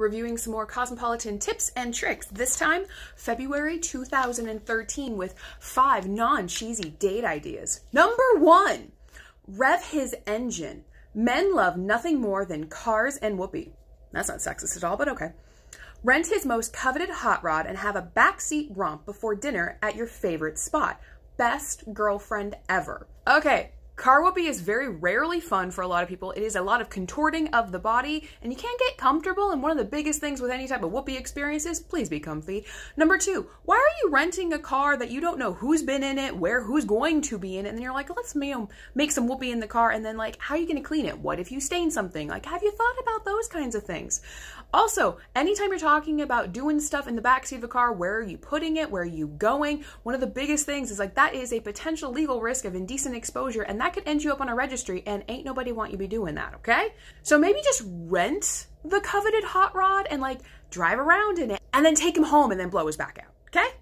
reviewing some more Cosmopolitan tips and tricks. This time, February 2013, with five non cheesy date ideas. Number one, rev his engine. Men love nothing more than cars and whoopee. That's not sexist at all, but okay. Rent his most coveted hot rod and have a backseat romp before dinner at your favorite spot. Best girlfriend ever. Okay, Car whoopee is very rarely fun for a lot of people. It is a lot of contorting of the body, and you can't get comfortable. And one of the biggest things with any type of whoopee experience is please be comfy. Number two, why are you renting a car that you don't know who's been in it, where, who's going to be in it, and then you're like, let's make some whoopee in the car, and then like, how are you going to clean it? What if you stain something? Like, have you thought about those kinds of things? Also, anytime you're talking about doing stuff in the backseat of a car, where are you putting it? Where are you going? One of the biggest things is like that is a potential legal risk of indecent exposure, and that could end you up on a registry, and ain't nobody want you be doing that, okay? So maybe just rent the coveted hot rod and like drive around in it, and then take him home and then blow his back out, okay?